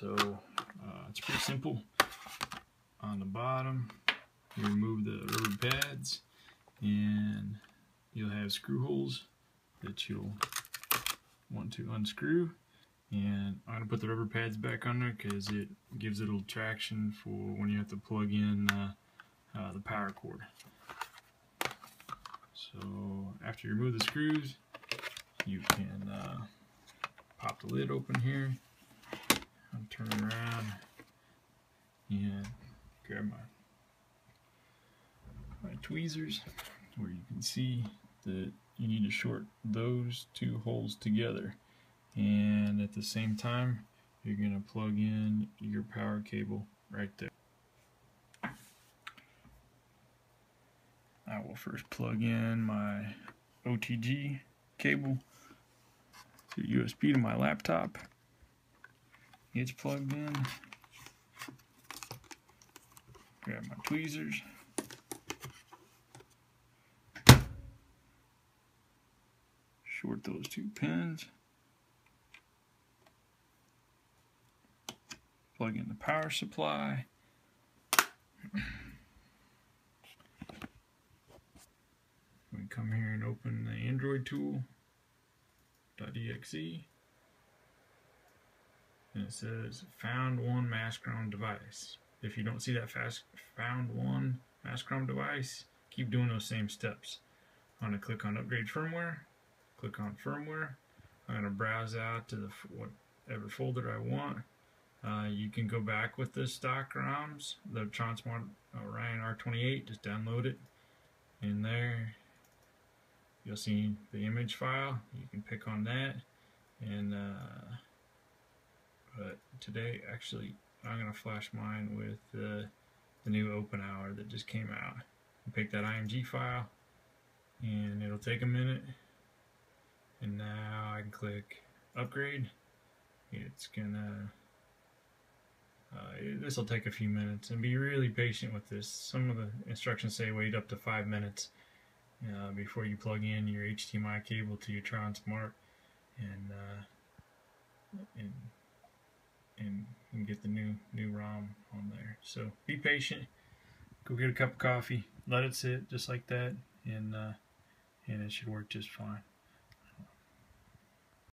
So uh, it's pretty simple. On the bottom, you remove the rubber pads and you'll have screw holes that you'll want to unscrew and I'm to put the rubber pads back on there because it gives it a little traction for when you have to plug in uh, uh, the power cord. So after you remove the screws you can uh, pop the lid open here and turn around and grab my my tweezers where you can see that you need to short those two holes together and at the same time you're going to plug in your power cable right there. I will first plug in my OTG cable to USB to my laptop. It's plugged in. Grab my tweezers. Short those two pins. Plug in the power supply. We come here and open the Android tool .exe and it says found one Maskrom device. If you don't see that fast found one Maskrom device, keep doing those same steps. I'm going to click on upgrade firmware, click on firmware. I'm going to browse out to the whatever folder I want. Uh, you can go back with the stock ROMs, the Tronsmart Orion R28, just download it. In there, you'll see the image file. You can pick on that. And uh, but today, actually, I'm gonna flash mine with the new OpenHOUR that just came out. pick that IMG file, and it'll take a minute. And now I can click upgrade. It's gonna uh, this will take a few minutes and be really patient with this. Some of the instructions say wait up to five minutes uh, before you plug in your HDMI cable to your Tronsmart and uh, and and, and get the new ROM on there. So be patient. Go get a cup of coffee. Let it sit just like that, and uh, and it should work just fine.